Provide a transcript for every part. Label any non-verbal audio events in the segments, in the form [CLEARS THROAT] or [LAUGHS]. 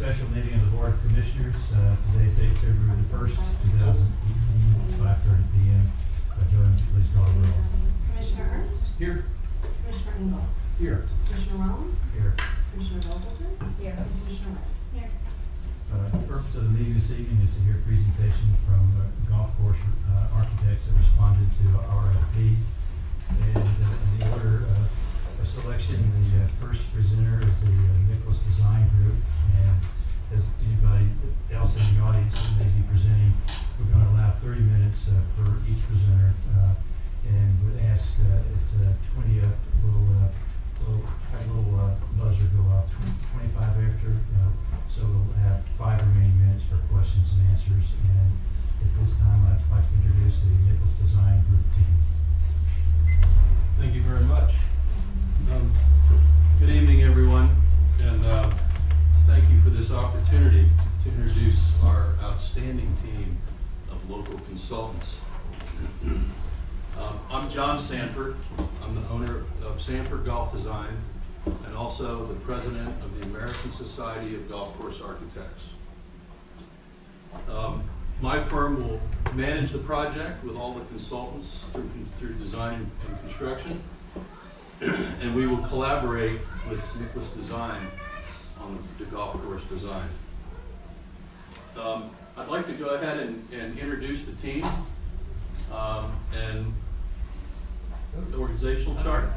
special meeting of the Board of Commissioners. Uh, Today's date, February the first, two thousand eighteen, five thirty P M. Uh, Joanne, please call the roll. Commissioner Ehrnst? Here. Commissioner Engel? Here. Commissioner Rollins? Here. Commissioner Vogelgesang? Here. Commissioner Wright? Here. Uh, The purpose of the meeting this evening is to hear presentations from uh, golf course uh, architects that responded to RFP. And uh, in the order uh, of selection, the uh, first presenter is the uh, Nicklaus Design Group. And as anybody else in the audience that may be presenting, we're going to allow thirty minutes uh, for each presenter. uh, And would ask uh, at uh, we'll, uh, we'll have a little buzzer go off, tw- twenty-five after, uh, so we'll have five remaining minutes for questions and answers. And at this time, I'd like to introduce the Nicklaus Design Group team. Thank you very much. Um, Good evening, everyone, and uh, thank you for this opportunity to introduce our outstanding team of local consultants. Um, I'm John Sanford. I'm the owner of Sanford Golf Design and also the president of the American Society of Golf Course Architects. Um, My firm will manage the project with all the consultants through, through design and construction. And we will collaborate with Nicklaus Design on the golf course design. Um, I'd like to go ahead and, and introduce the team, um, and the organizational chart.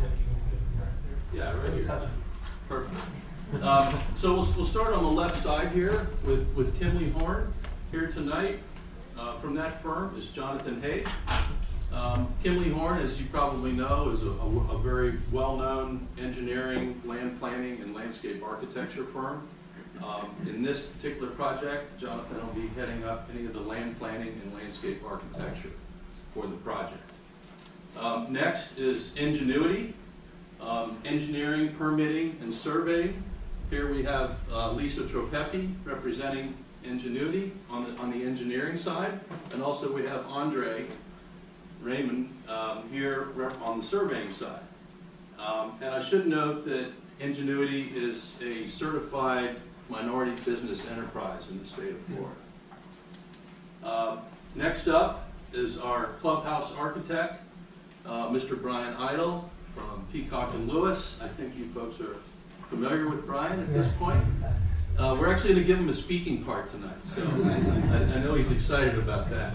Yeah, right here. Perfect. Um, so we'll, we'll start on the left side here with, with Kimley Horn. Here tonight, uh, from that firm is Jonathan Hay. Um, Kimley Horn, as you probably know, is a, a, a very well-known engineering, land planning, and landscape architecture firm. Um, in this particular project, Jonathan will be heading up any of the land planning and landscape architecture for the project. Um, next is Ingenuity, um, engineering, permitting, and surveying. Here we have uh, Lisa Tropepi representing Ingenuity on the, on the engineering side, and also we have Andre Raymond um, here on the surveying side. Um, And I should note that Ingenuity is a certified minority business enterprise in the state of Florida. Uh, Next up is our clubhouse architect, uh, Mr. Brian Idle from Peacock and Lewis. I think you folks are familiar with Brian at this point. Uh, We're actually going to give him a speaking part tonight, so I I know he's excited about that.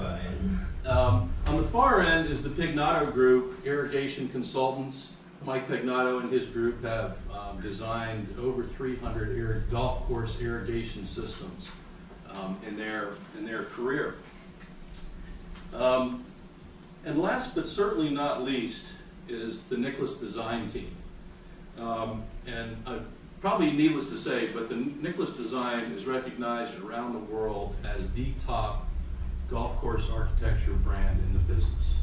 Um, On the far end is the Pignato Group Irrigation Consultants. Mike Pignato and his group have um, designed over 300 irri- golf course irrigation systems um, in their, in their career. Um, And last but certainly not least is the Nicklaus Design Team. And uh, probably needless to say, but the Nicklaus Design is recognized around the world as the top golf course architecture brand in the business.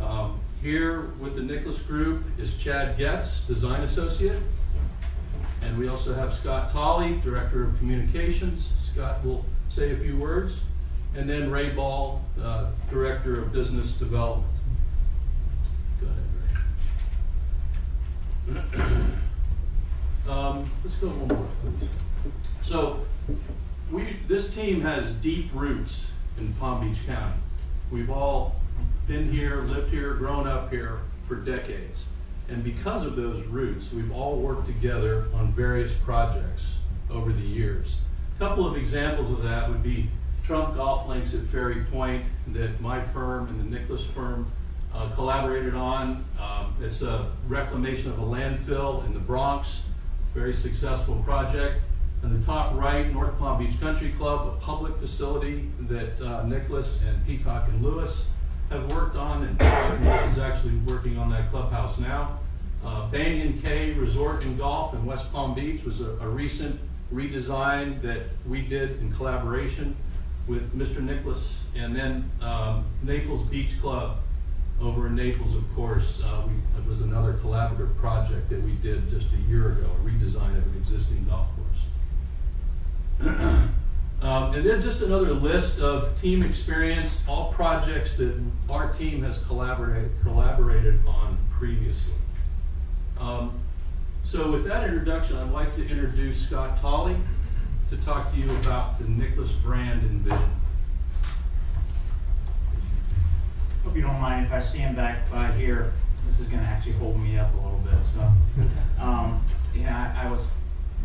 Um, Here with the Nicklaus Group is Chad Goetz, Design Associate. And we also have Scott Tolley, Director of Communications. Scott will say a few words. And then Ray Ball, uh, Director of Business Development. Go ahead, Ray. [CLEARS THROAT] Um, Let's go one more, please. So, we, this team has deep roots in Palm Beach County. We've all been here, lived here, grown up here for decades. And because of those roots, we've all worked together on various projects over the years. A Couple of examples of that would be Trump Golf Links at Ferry Point that my firm and the Nicklaus firm uh, collaborated on. Um, It's a reclamation of a landfill in the Bronx, very successful project. On the top right, North Palm Beach Country Club, a public facility that uh, Nicklaus and Peacock and Lewis have worked on, and Peacock and Lewis is actually working on that clubhouse now. Uh, Banyan Cay Resort and Golf in West Palm Beach was a, a recent redesign that we did in collaboration with Mr. Nicklaus. And then um, Naples Beach Club over in Naples, of course, uh, we, it was another collaborative project that we did just a year ago, a redesign of an existing golf course. [CLEARS THROAT] Um, and then just another list of team experience, all projects that our team has collaborated, collaborated on previously. Um, so with that introduction, I'd like to introduce Scott Tolley to talk to you about the Nicklaus brand and vision. Hope you don't mind if I stand back by here. This is gonna actually hold me up a little bit, so. Um, yeah, I I was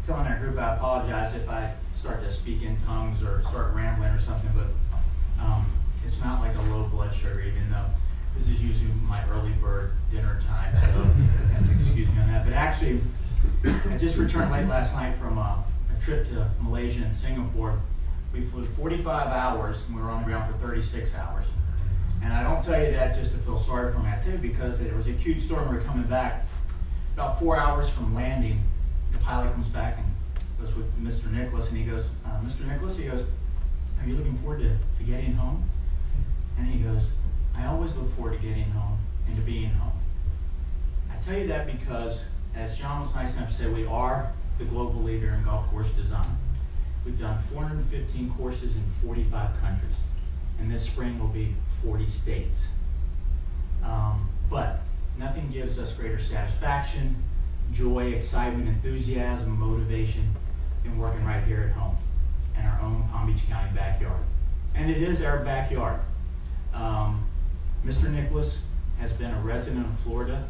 telling our group, I apologize if I start to speak in tongues or start rambling or something, but, um, it's not like a low blood sugar, even though this is usually my early bird dinner time, so have to excuse me on that. But actually, I just returned late last night from a, a trip to Malaysia and Singapore. We flew forty-five hours, and we were on the ground for thirty-six hours. And I don't tell you that just to feel sorry for tell you because there was a huge storm, we were coming back. About four hours from landing, the pilot comes back and goes with Mr. Nicklaus, and he goes, uh, Mr. Nicklaus, he goes, are you looking forward to, to getting home? And he goes, I always look forward to getting home and to being home. I tell you that because, as John was nice enough to say, we are the global leader in golf course design. We've done 415 courses in 45 countries, and this spring will be 40 states. Um, but nothing gives us greater satisfaction, joy, excitement, enthusiasm, motivation than working right here at home in our own Palm Beach County backyard. And it is our backyard. Um, Mr. Nicklaus has been a resident of Florida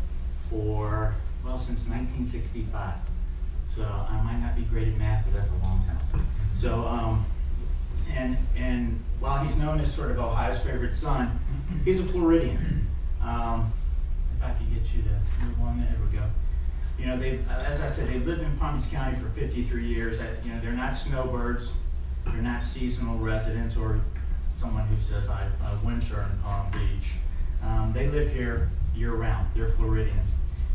for, well, since 1965. So I might not be great at math, but that's a long time. So, um, and, and while he's known as sort of Ohio's favorite son, he's a Floridian. Um, if I could get you to move on, there we go. You know, they, as I said, they've lived in Palm Beach County for 53 years. You know, they're not snowbirds, they're not seasonal residents or someone who says I, I winter in Palm Beach. Um, they live here year round. They're Floridians.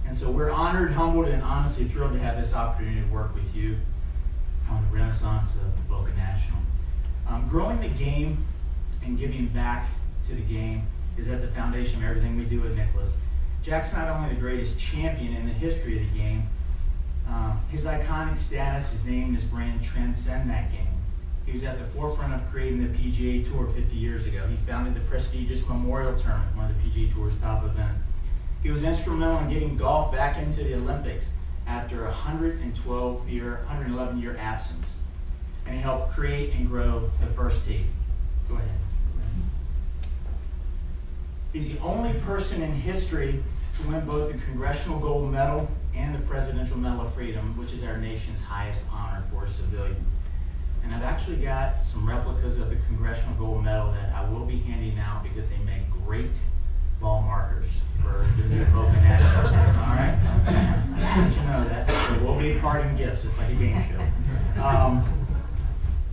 And so we're honored, humbled, and honestly thrilled to have this opportunity to work with you on the renaissance of the Boca National. Um, growing the game and giving back to the game is at the foundation of everything we do at Nicklaus. Jack's not only the greatest champion in the history of the game, um, his iconic status, his name, his brand transcend that game. He was at the forefront of creating the PGA Tour 50 years ago. He founded the prestigious Memorial Tournament, one of the PGA Tour's top events. He was instrumental in getting golf back into the Olympics after a 112 year, 111 year absence. And he helped create and grow the first tee. Go ahead. He's the only person in history to win both the Congressional Gold Medal and the Presidential Medal of Freedom, which is our nation's highest honor for a civilian. And I've actually got some replicas of the Congressional Gold Medal that I will be handing out because they make great ball markers for the new Boca National. All right? I want you know that. There will be parting gifts. It's like a game show. Um,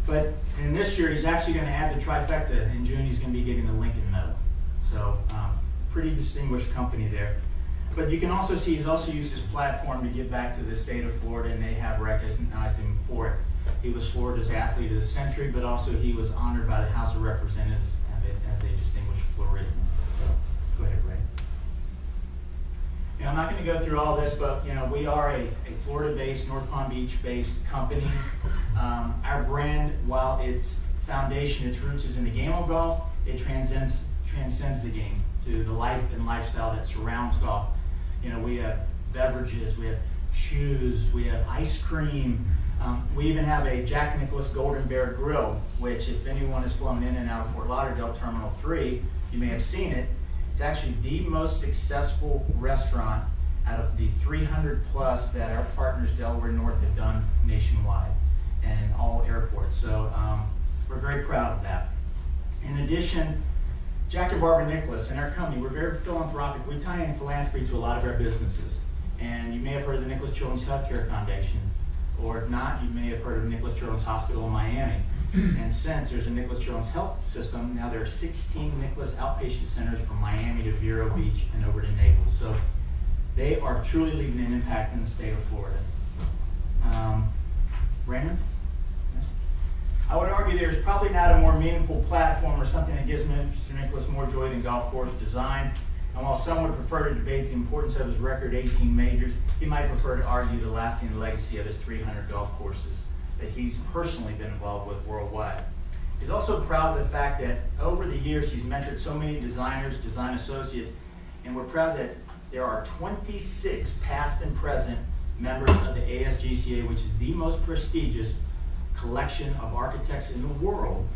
but in this year, he's actually going to add the trifecta. In June, he's going to be getting the Lincoln Medal. So, um, pretty distinguished company there. But you can also see he's also used his platform to give back to the state of Florida, and they have recognized him for it. He was Florida's Athlete of the Century, but also he was honored by the House of Representatives as a- as a distinguished Floridian. So, Go ahead, Ray. Know, I'm not going to go through all this, but, you know, we are a, a Florida-based, North Palm Beach-based company. Um, our brand, while its foundation, its roots is in the game of golf, it transcends, transcends the game to the life and lifestyle that surrounds golf. You know, we have beverages, we have shoes, we have ice cream. Um, we even have a Jack Nicklaus Golden Bear Grill, which if anyone has flown in and out of Fort Lauderdale Terminal 3, you may have seen it. It's actually the most successful restaurant out of the 300 plus that our partners Delaware North have done nationwide and all airports. So um, we're very proud of that. In addition, Jack and Barbara Nicklaus and our company, we're very philanthropic. We tie in philanthropy to a lot of our businesses. And you may have heard of the Nicklaus Children's Healthcare Foundation. Or if not, you may have heard of Nicklaus Children's Hospital in Miami. And since there's a Nicklaus Children's Health System, now there are 16 Nicklaus outpatient centers from Miami to Vero Beach and over to Naples. So they are truly leaving an impact in the state of Florida. Um, Raymond? I would argue there's probably not a more meaningful platform or something that gives Mr. Nicklaus more joy than golf course design. And while some would prefer to debate the importance of his record 18 majors, he might prefer to argue the lasting legacy of his 300 golf courses that he's personally been involved with worldwide. He's also proud of the fact that over the years he's mentored so many designers, design associates, and we're proud that there are 26 past and present members of the ASGCA, which is the most prestigious collection of architects in the world,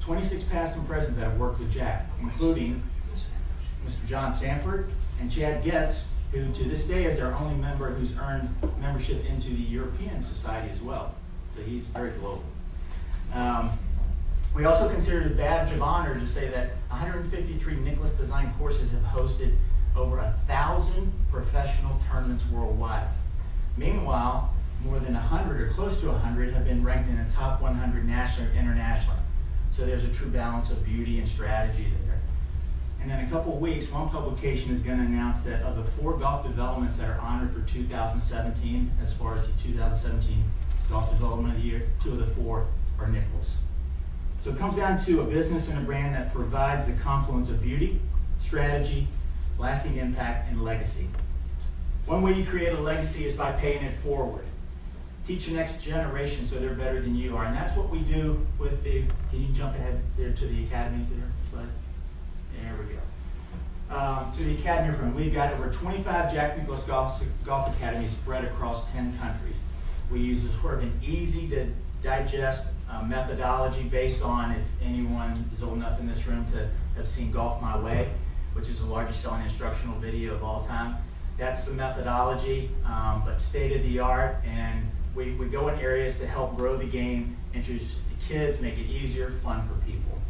26 past and present that have worked with Jack, including Mr. John Sanford and Chad Goetz, who to this day is our only member who's earned membership into the European Society as well. So he's very global. Um, we also consider it a badge of honor to say that 153 Nicklaus Design courses have hosted over a thousand professional tournaments worldwide. Meanwhile, more than 100 or close to 100 have been ranked in the top 100 nationally or internationally. So there's a true balance of beauty and strategy there. And in a couple of weeks, one publication is going to announce that of the four golf developments that are honored for 2017, as far as the 2017 Golf Development of the Year, two of the four are Nicklaus. So it comes down to a business and a brand that provides the confluence of beauty, strategy, lasting impact, and legacy. One way you create a legacy is by paying it forward. Teach the next generation so they're better than you are. And that's what we do with the, can you jump ahead there to the academies there? There we go. Um, to the academy room, we've got over 25 Jack Nicklaus Golf, Golf Academies spread across 10 countries. We use a sort of an easy to digest uh, methodology based on if anyone is old enough in this room to have seen Golf My Way, which is the largest selling instructional video of all time. That's the methodology, um, but state of the art, and we, we go in areas to help grow the game, introduce to kids, make it easier, fun for people.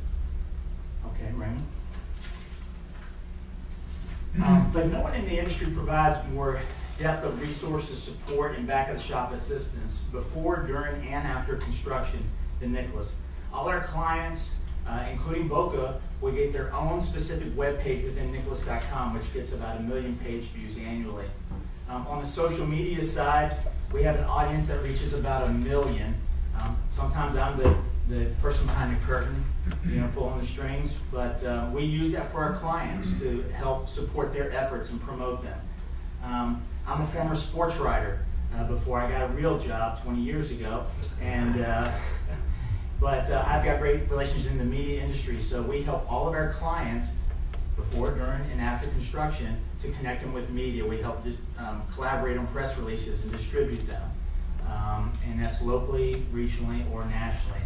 Okay, Raymond? [CLEARS THROAT] Um, but no one in the industry provides more depth of resources, support, and back of the shop assistance before, during, and after construction than Nicklaus. All our clients, uh, including Boca, will get their own specific web page within Nicklaus.com, which gets about a million page views annually. Um, on the social media side, we have an audience that reaches about a million. Um, sometimes I'm the, the person behind the curtain, you know, pulling the strings, but uh, we use that for our clients to help support their efforts and promote them. Um, I'm a former sports writer uh, before I got a real job 20 years ago, and uh, but uh, I've got great relations in the media industry, so we help all of our clients before, during, and after construction to connect them with media. We help um, collaborate on press releases and distribute them, um, and that's locally, regionally, or nationally.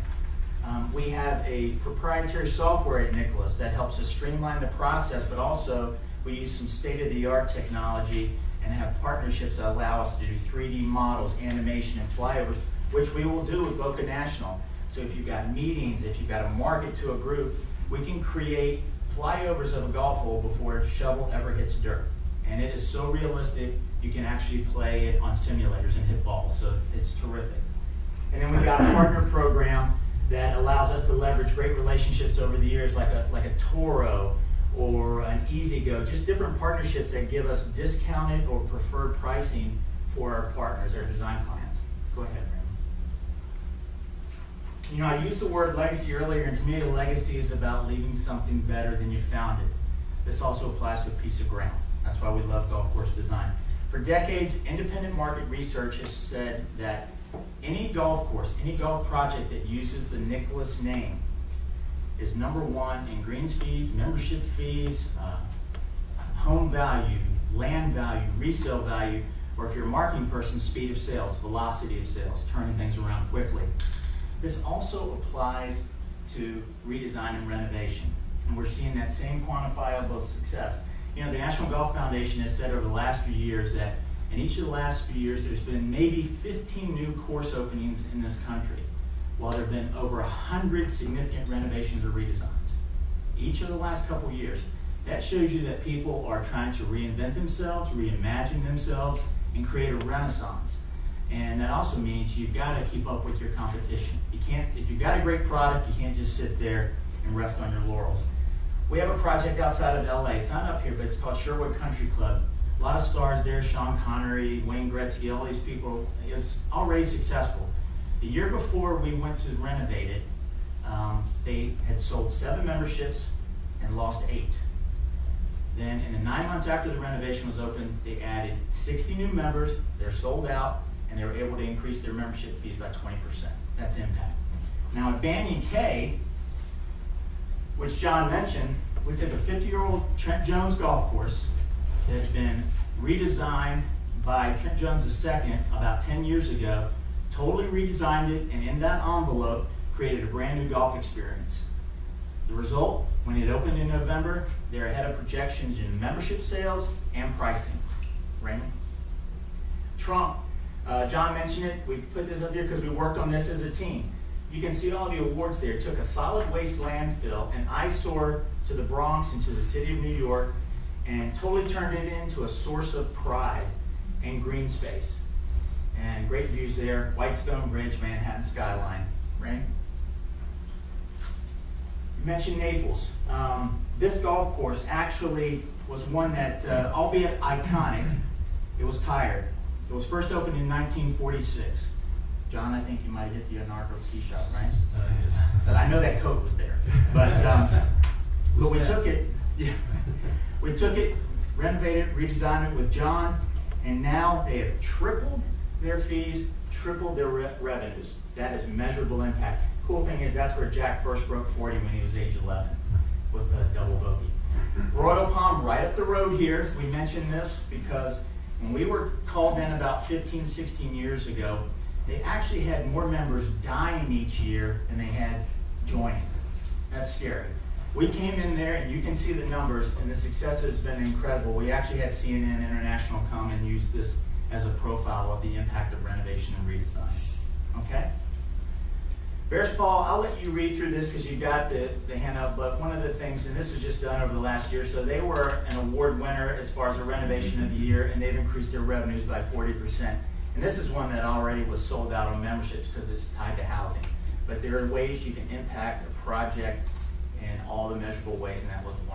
Um, we have a proprietary software at Nicklaus that helps us streamline the process, but also we use some state-of-the-art technology and have partnerships that allow us to do 3D models, animation, and flyovers, which we will do with Boca National. So if you've got meetings, if you've got a market to a group, we can create flyovers of a golf hole before a shovel ever hits dirt. And it is so realistic, you can actually play it on simulators and hit balls, so it's terrific. And then we've got a partner program that allows us to leverage great relationships over the years, like a, like a Toro or an E-Z-GO, just different partnerships that give us discounted or preferred pricing for our partners, our design clients. Go ahead, Raymond. You know, I used the word legacy earlier, and to me, a legacy is about leaving something better than you found it. This also applies to a piece of ground. That's why we love golf course design. For decades, independent market research has said that any golf course, any golf project that uses the Nicklaus name is number one in greens fees, membership fees, uh, home value, land value, resale value, or if you're a marketing person, speed of sales, velocity of sales, turning things around quickly. This also applies to redesign and renovation. And we're seeing that same quantifiable success. You know, the National Golf Foundation has said over the last few years that in each of the last few years, there's been maybe 15 new course openings in this country, while there have been over 100 significant renovations or redesigns. Each of the last couple years. That shows you that people are trying to reinvent themselves, reimagine themselves, and create a renaissance. And that also means you've got to keep up with your competition. You can't, if you've got a great product, you can't just sit there and rest on your laurels. We have a project outside of LA. It's not up here, but it's called Sherwood Country Club. A lot of stars there, Sean Connery, Wayne Gretzky, all these people. It's already successful. The year before we went to renovate it, um, they had sold seven memberships and lost eight. Then in the nine months after the renovation was open, they added 60 new members, they're sold out, and they were able to increase their membership fees by 20%. That's impact. Now at Banyan Cay, which John mentioned, we took a 50-year-old Trent Jones golf course that had been redesigned by Trent Jones II about 10 years ago totally redesigned it, and in that envelope, created a brand-new golf experience. The result, when it opened in November, they're ahead of projections in membership sales and pricing. Raymond? Trump, uh, John mentioned it, we put this up here because we worked on this as a team. You can see all the awards there. Took a solid waste landfill, an eyesore to the Bronx and to the city of New York, and totally turned it into a source of pride and green space. And great views there, Whitestone Bridge, Manhattan skyline. Rain? You mentioned Naples. Um, this golf course actually was one that, uh, albeit iconic, it was tired. It was first opened in 1946. John, I think you might have hit the Anarco Tea shot, right? Uh. But I know that coat was there. But, um, [LAUGHS] but we took it, yeah, we took it, renovated, redesigned it with John, and now they have tripled their fees, tripled their re- revenues. That is measurable impact. Cool thing is, that's where Jack first broke forty when he was age eleven, with a double bogey. Royal Palm, right up the road here, we mentioned this because when we were called in about 15, 16 years ago, they actually had more members dying each year than they had joining. That's scary. We came in there and you can see the numbers and the success has been incredible. We actually had CNN International come and use this as a profile of the impact of renovation and redesign. Okay? Bear's Paw, I'll let you read through this because you got the, the handout, but one of the things, and this was just done over the last year, so they were an award winner as far as a renovation of the year, and they've increased their revenues by forty percent. And this is one that already was sold out on memberships because it's tied to housing. But there are ways you can impact a project in all the measurable ways, and that was one?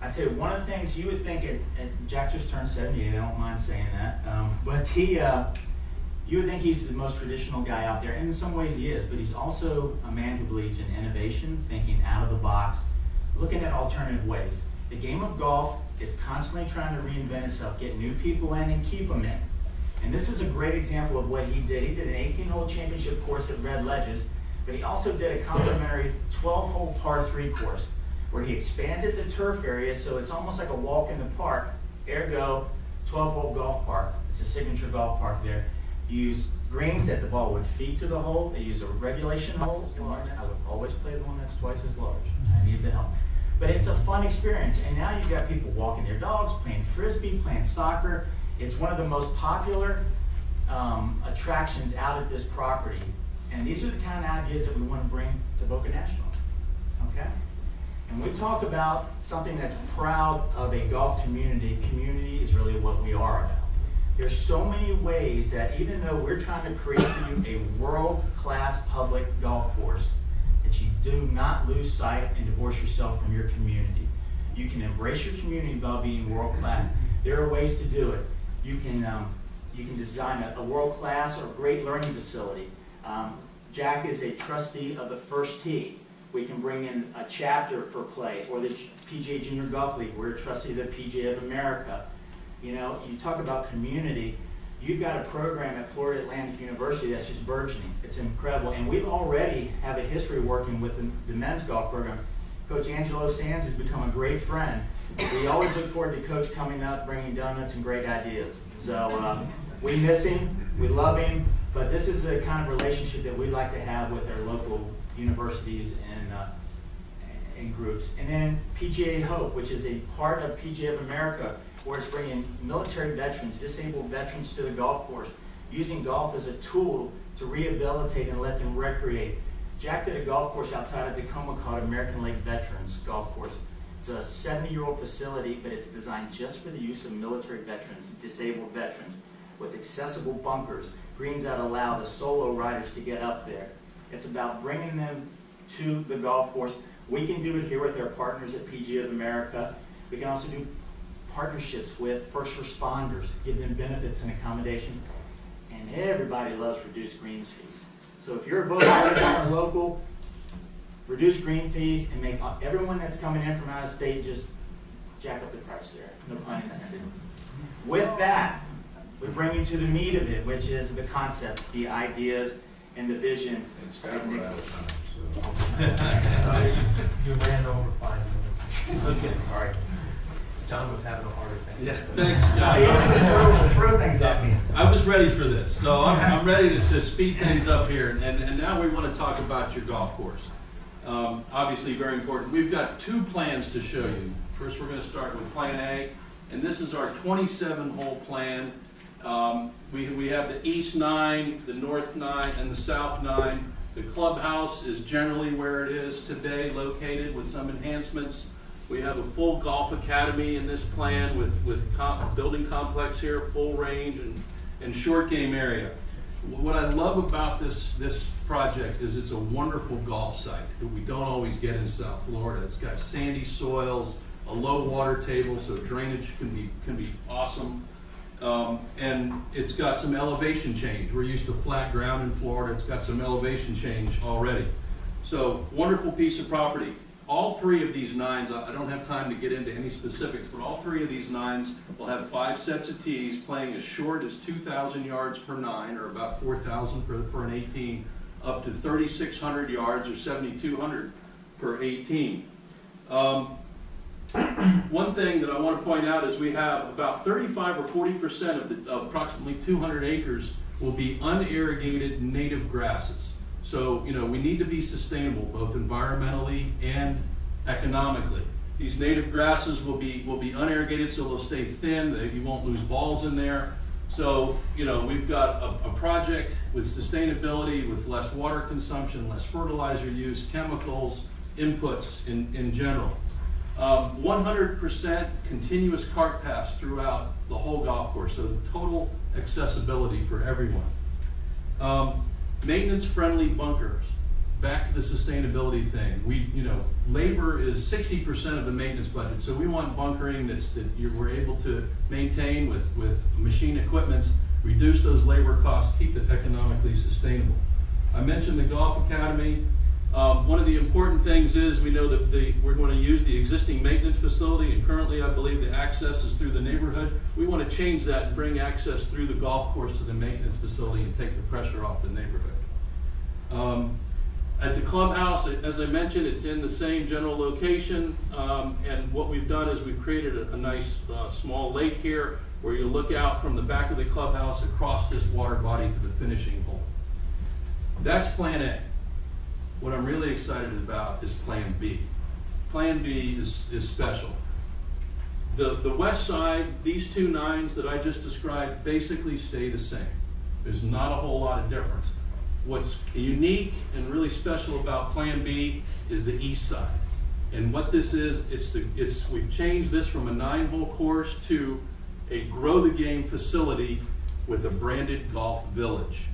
I tell you, one of the things you would think, Jack just turned seventy, I don't mind saying that, um, but he, uh, you would think he's the most traditional guy out there, and in some ways he is, but he's also a man who believes in innovation, thinking out of the box, looking at alternative ways. The game of golf is constantly trying to reinvent itself, get new people in and keep them in. And this is a great example of what he did. He did an 18-hole championship course at Red Ledges, but he also did a complimentary 12-hole par three course where he expanded the turf area so it's almost like a walk in the park. Ergo, 12-hole golf park. It's a signature golf park there. You use greens that the ball would feed to the hole. They use a regulation hole. I would always play the one that's twice as large. I need the help. But it's a fun experience, and now you've got people walking their dogs, playing frisbee, playing soccer. It's one of the most popular um, attractions out at this property. And these are the kind of ideas that we want to bring to Boca National. Okay? And we talk about something that's proud of a golf community. Community is really what we are about. There's so many ways that even though we're trying to create for you a world-class public golf course, that you do not lose sight and divorce yourself from your community. You can embrace your community while being world-class. There are ways to do it. You can, um, you can design a, a world-class or great learning facility. Um, Jack is a trustee of the First Tee. We can bring in a chapter for play, or the PGA Junior Golf League. We're a trustee of the PGA of America. You know, you talk about community. You've got a program at Florida Atlantic University that's just burgeoning. It's incredible, and we've already have a history working with the, the men's golf program. Coach Angelo Sands has become a great friend. We always look forward to Coach coming up, bringing donuts and great ideas. So um, we miss him, we love him, but this is the kind of relationship that we like to have with our local universities uh, groups. And then PGA Hope, which is a part of PGA of America, where it's bringing military veterans, disabled veterans to the golf course, using golf as a tool to rehabilitate and let them recreate. Jack did a golf course outside of Tacoma called American Lake Veterans Golf Course. It's a 70-year-old facility, but it's designed just for the use of military veterans, disabled veterans, with accessible bunkers, greens that allow the solo riders to get up there. It's about bringing them to the golf course. We can do it here with our partners at PG of America. We can also do partnerships with first responders, give them benefits and accommodations. And everybody loves reduced greens fees. So if you're a voter or local, reduce green fees and make everyone that's coming in from out of state just jack up the price there. No pun intended. With that, we bring you to the meat of it, which is the concepts, the ideas, and the vision. And Scott, we're out of time, so. You ran over five minutes. Okay, [LAUGHS] sorry. John was having a heart attack. Yeah, thanks, John. just throw things at me. I was ready for this, so I'm, I'm ready to, to speed things up here, and, and now we want to talk about your golf course. Um, obviously, very important. We've got two plans to show you. First, we're gonna start with Plan A, and this is our twenty-seven hole plan. Um, we, we have the east nine, the north nine, and the south nine. The clubhouse is generally where it is today, located with some enhancements. We have a full golf academy in this plan with, with com- building complex here, full range and, and short game area. What I love about this, this project is it's a wonderful golf site that we don't always get in South Florida. It's got sandy soils, a low water table, so drainage can be, can be awesome. Um, and it's got some elevation change. We're used to flat ground in Florida. It's got some elevation change already. So wonderful piece of property. All three of these nines, I don't have time to get into any specifics, but all three of these nines will have five sets of tees playing as short as two thousand yards per nine, or about four thousand for, for an eighteen, up to thirty-six hundred yards or seventy-two hundred per eighteen. Um, one thing that I want to point out is we have about thirty-five or forty percent of the, of approximately two hundred acres will be unirrigated native grasses. So, you know, we need to be sustainable, both environmentally and economically. These native grasses will be, will be unirrigated, so they'll stay thin, they, you won't lose balls in there. So, you know, we've got a, a project with sustainability, with less water consumption, less fertilizer use, chemicals, inputs in, in general. Um, 100% continuous cart paths throughout the whole golf course, so total accessibility for everyone. Um, maintenance-friendly bunkers. Back to the sustainability thing. We, you know, labor is 60% of the maintenance budget, so we want bunkering that's that you we're able to maintain with with machine equipments, reduce those labor costs, keep it economically sustainable. I mentioned the golf academy. Um, one of the important things is we know that the, we're going to use the existing maintenance facility, and currently I believe the access is through the neighborhood. We want to change that and bring access through the golf course to the maintenance facility and take the pressure off the neighborhood. Um, at the clubhouse, as I mentioned, it's in the same general location, um, and what we've done is we've created a, a nice, uh, small lake here where you look out from the back of the clubhouse across this water body to the finishing hole. That's Plan A. What I'm really excited about is Plan B. Plan B is, is special. The, the west side, these two nines that I just described basically stay the same. There's not a whole lot of difference. What's unique and really special about Plan B is the east side. And what this is, it's the, it's, we've changed this from a nine-hole course to a grow the game facility with a branded golf village.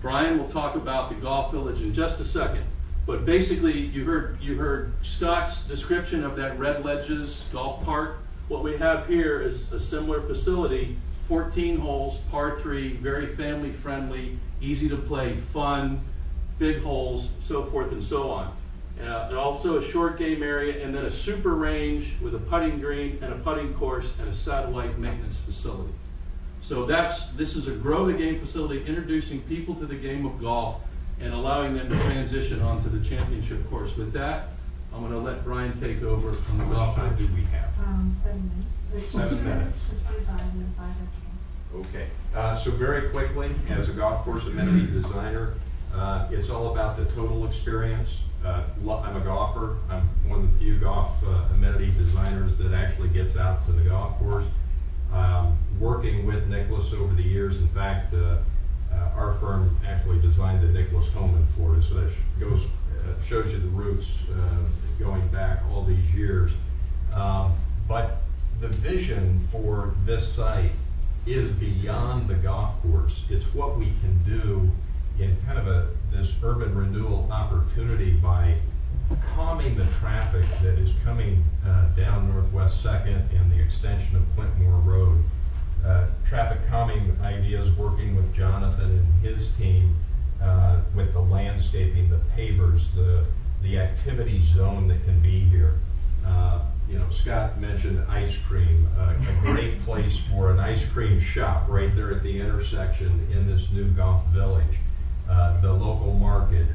Brian will talk about the golf village in just a second. But basically, you heard, you heard Scott's description of that Red Ledges Golf Park. What we have here is a similar facility, 14 holes, par three, very family friendly, easy to play, fun, big holes, so forth and so on. Uh, and also a short game area, and then a super range with a putting green and a putting course and a satellite maintenance facility. So that's, this is a grow the game facility, introducing people to the game of golf and allowing them to transition onto the championship course. With that, I'm gonna let Brian take over on the How much golf time do course. we have? Um, seven minutes. Which- Seven minutes. To and five at. Okay, uh, so very quickly, as a golf course amenity designer, uh, it's all about the total experience. Uh, lo- I'm a golfer, I'm one of the few golf uh, amenity designers that actually gets out to the golf course. Um, Working with Nicklaus over the years, in fact, uh, our firm actually designed the Nicklaus home in Florida, so that goes, uh, shows you the roots uh, going back all these years. Um, But the vision for this site is beyond the golf course. It's what we can do in kind of a, this urban renewal opportunity by calming the traffic that is coming uh, down Northwest Second and the extension of Clint Moore Road. Uh, Traffic calming ideas, working with Jonathan and his team, uh, with the landscaping, the pavers, the, the activity zone that can be here. Uh, You know, Scott mentioned ice cream, uh, a great place for an ice cream shop right there at the intersection in this new golf village. Uh, The local market.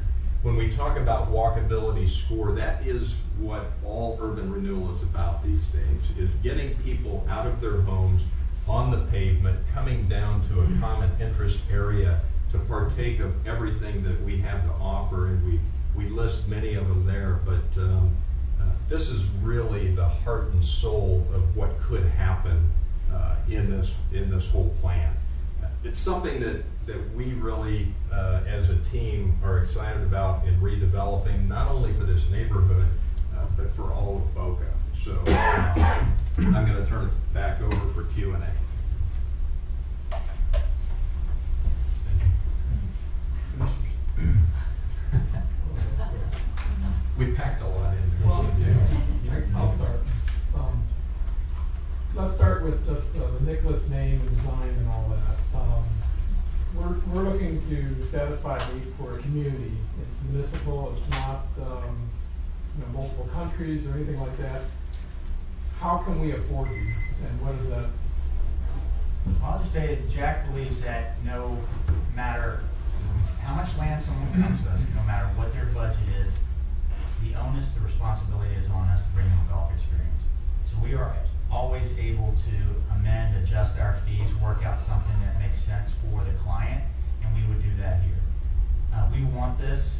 When we talk about walkability score, that is what all urban renewal is about these days. is getting people out of their homes on the pavement, coming down to a common interest area to partake of everything that we have to offer, and we, we list many of them there, but um, uh, this is really the heart and soul of what could happen uh, in this, in this whole plan. It's something that, that we really, uh, as a team, are excited about in redeveloping, not only for this neighborhood, uh, but for all of Boca. So I'm going to turn it back over for Q and A. We packed a lot in Well, there. I'll start. Um, Let's start with just uh, the Nicklaus name and design and all that. Um, We're, we're looking to satisfy a need for a community. It's municipal, it's not, um, you know, countries or anything like that. How can we afford these and what is that? I'll just say that Jack believes that no matter how much land someone comes to us, no matter what their budget is, the onus, the responsibility is on us to bring them a golf experience. So we are always able to amend, adjust our fees, work out something that makes sense for the client, and we would do that here. Uh, we want this,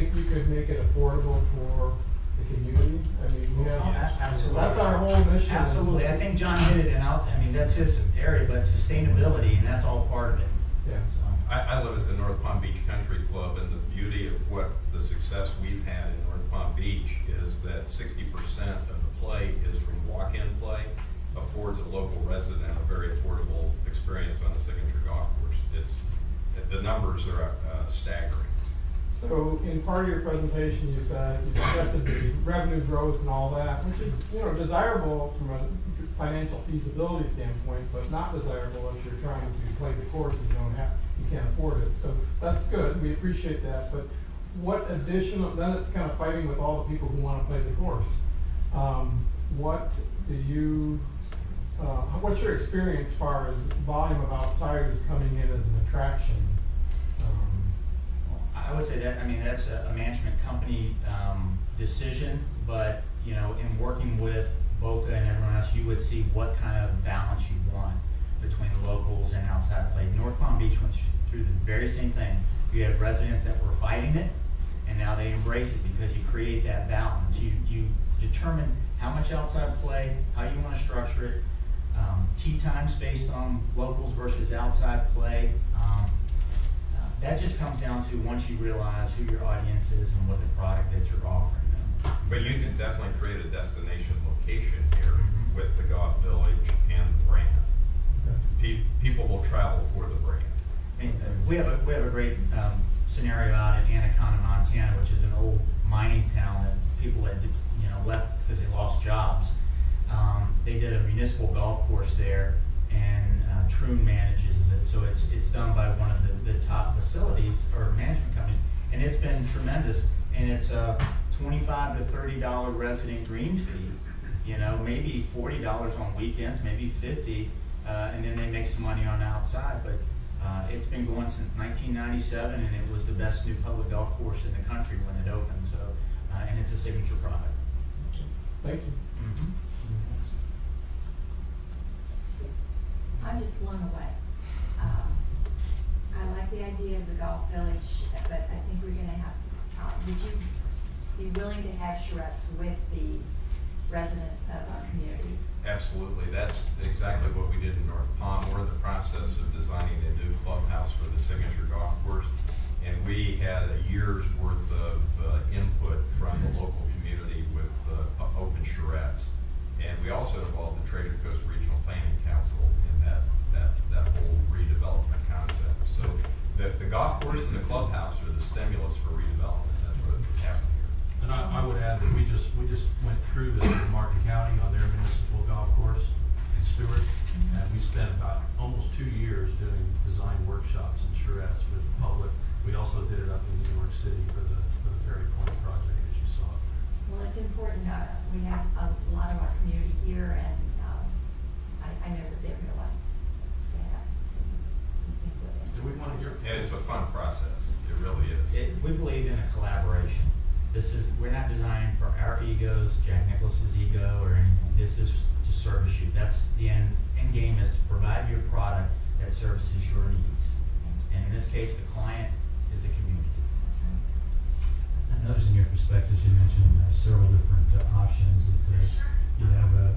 think we could make it affordable for the community? I mean, we have. Oh, a- Absolutely. That's our whole mission. Absolutely, I think John hit it, and I'll, I mean, that's his area, but sustainability, and that's all part of it. Yeah. So, I, I live at the North Palm Beach Country Club, and the beauty of what the success we've had in North Palm Beach is that sixty percent of the play is from walk-in play, affords a local resident a very affordable experience on the signature golf course. It's, the numbers are uh, staggering. So in part of your presentation, you said, you suggested the revenue growth and all that, which is, you know, desirable from a financial feasibility standpoint, but not desirable if you're trying to play the course and you don't have, you can't afford it. So that's good, we appreciate that, but what additional, then it's kind of fighting with all the people who want to play the course. Um, what do you, uh, what's your experience as far as volume of outsiders coming in as an attraction? I would say that, I mean, that's a, a management company, um, decision, but, you know, in working with Boca and everyone else, you would see what kind of balance you want between locals and outside play. North Palm Beach went through the very same thing. You had residents that were fighting it, and now they embrace it because you create that balance. You, you determine how much outside play, how you wanna structure it, um, tee times based on locals versus outside play. That just comes down to once you realize who your audience is and what the product that you're offering them. But you can definitely create a destination location here with the golf village and the brand. Pe- people will travel for the brand. And, uh, we have a, we have a great, um, scenario out in Anaconda, Montana, which is an old mining town that people had, you know, left because they lost jobs. Um, they did a municipal golf course there and, uh, Troon manages so it's, it's done by one of the, the top facilities or management companies. And it's been tremendous, and it's a twenty-five to thirty dollar resident green fee, you know, maybe forty dollars on weekends, maybe fifty, uh, and then they make some money on the outside, but, uh, it's been going since nineteen ninety-seven, and it was the best new public golf course in the country when it opened, so, uh, and it's a signature product. Thank you. I'm just blown away. Like the idea of the golf village, but I think we're gonna have, uh, would you be willing to have charrettes with the residents of our community? Absolutely, that's exactly what we did in North Palm. We're in the process of designing a new clubhouse for the signature golf course. And we had a year's worth of uh, input from the local community with uh, open charrettes. And we also involved the Treasure Coast Regional Planning Council in that, that, that whole redevelopment concept. So the, the golf course and the clubhouse are the stimulus for redevelopment. That's what happened here. And I, I would add that we just, we just went through this in Martin County on their municipal golf course in Stuart. And we spent about almost two years doing design workshops and charrettes with the public. We also did it up in New York City for the, for the Ferry Point project, as you saw. Well, it's important, uh, we have a lot of our community here, and, um, I, I know that they're gonna like to have some, some input Do into we want to hear? And it's a fun process. It really is. It, we believe in a collaboration. This is, we're not designing for our egos, Jack Nicklaus's ego or anything. This is to service you. That's the end, end game is to provide you a product that services your needs. And in this case, the client is the community. That's right. I noticed in your perspectives, you mentioned uh, several different uh, options. that, uh, You have a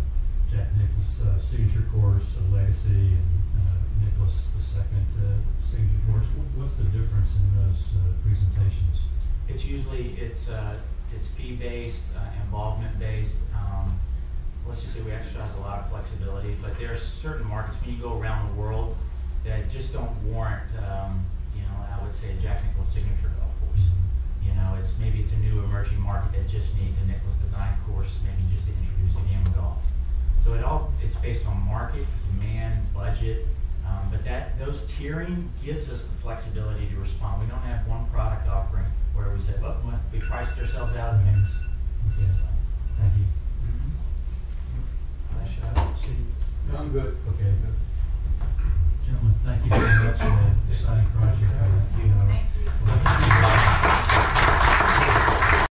Jack Nicklaus uh, signature course, a legacy, and uh, Nicklaus the second uh, signature course. What's the difference in those uh, presentations? It's usually, it's, uh, it's fee-based, uh, involvement-based. Um, let's just say we exercise a lot of flexibility, but there are certain markets, when you go around the world, that just don't warrant, um, you know, I would say a Jack Nicklaus signature golf course. You know, it's, maybe it's a new emerging market that just needs a Nicklaus design course, maybe just to introduce the game of golf. So it all it's based on market, demand, budget, um, but that those tiering gives us the flexibility to respond. We don't have one product offering where we say, well, we priced ourselves out of the mix. Yeah. Thank you. Mm-hmm. Last shot. See. No, I'm good. Okay, good. Gentlemen, thank you very much for the exciting project. Thank you. Thank you.